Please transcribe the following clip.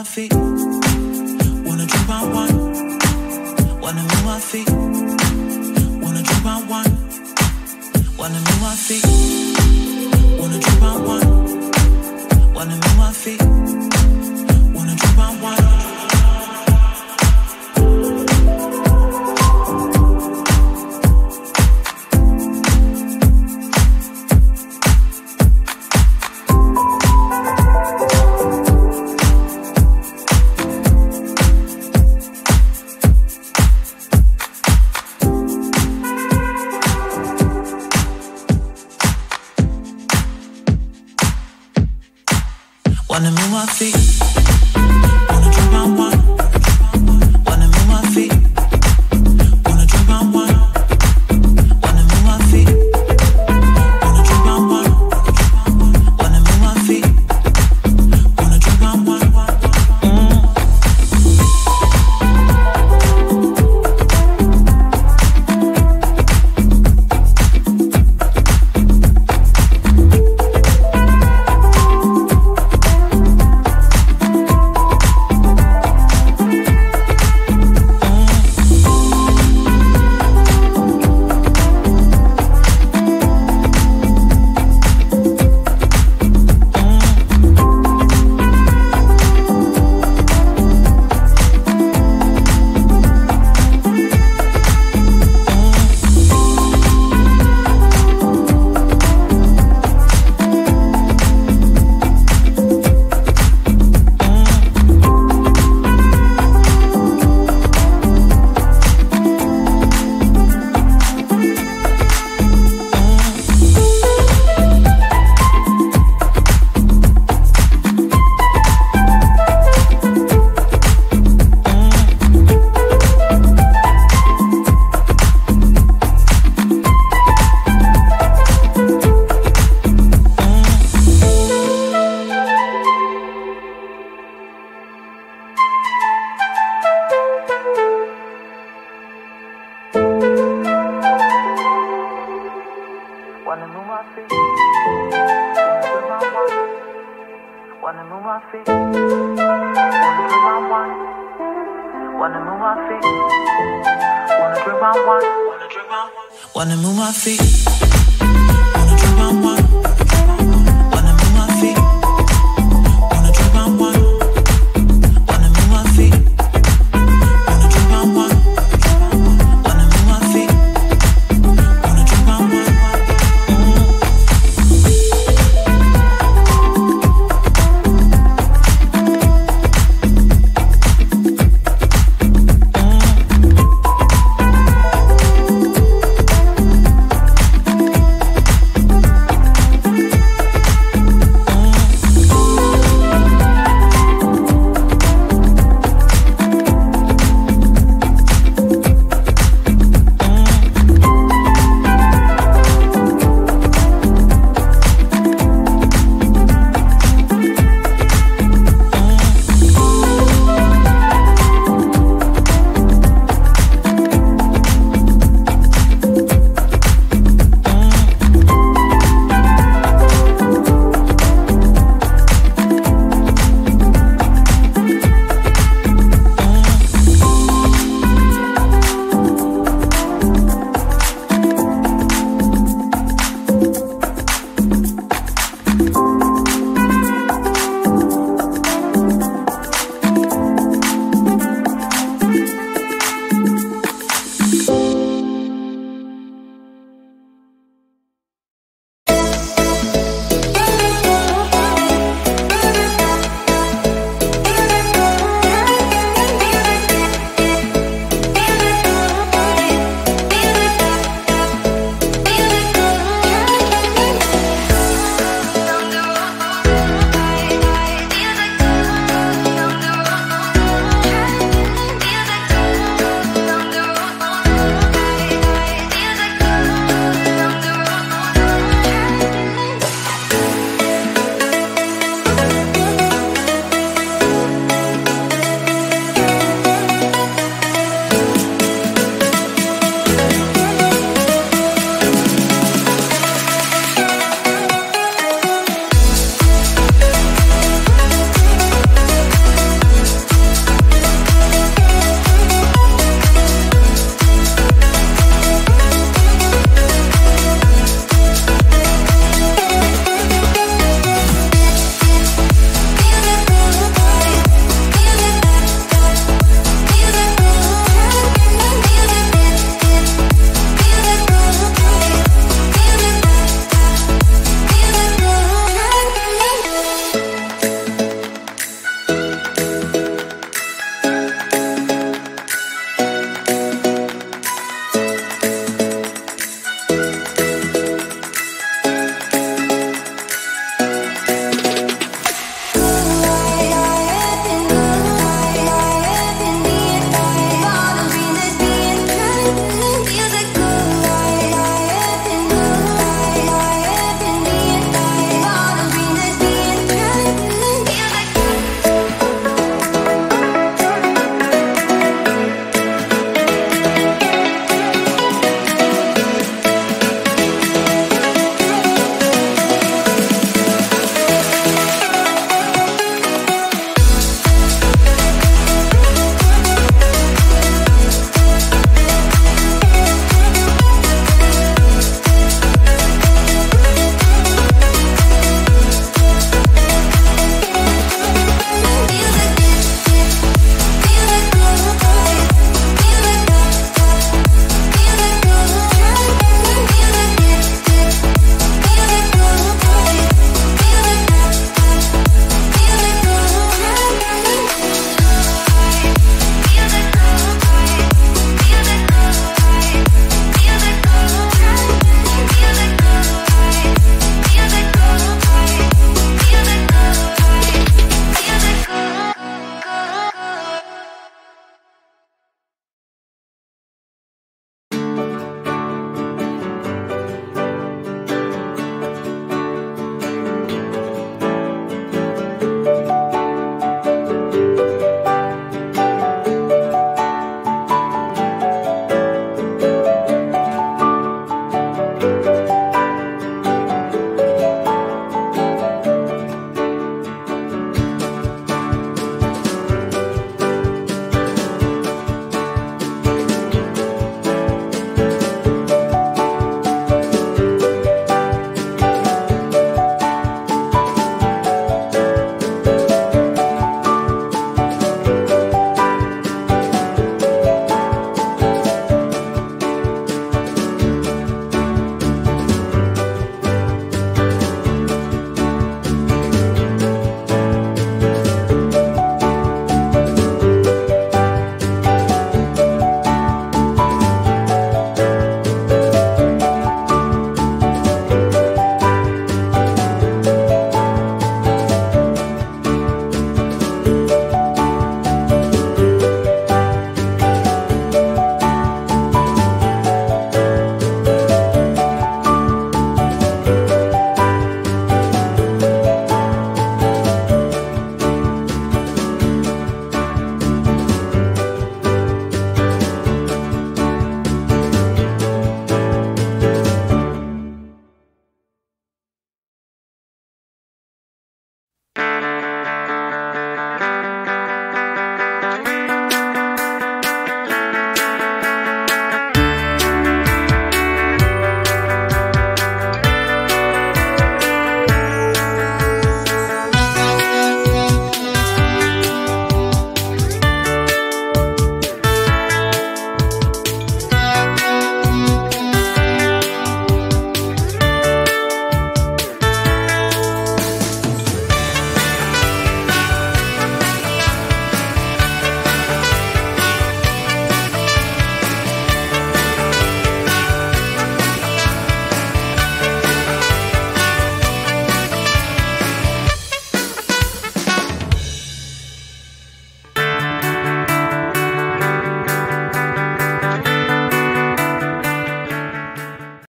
My feet. Wanna drink my wine. Wanna move my feet. Wanna drink my wine. Wanna move my feet. Wanna drink my wine. Wanna move my feet. My feet. Wanna move my feet. Wanna drink my wine. Wanna move my feet. Wanna drink my wine. Wanna drink my wine. Wanna move my feet. Wanna drink my wine.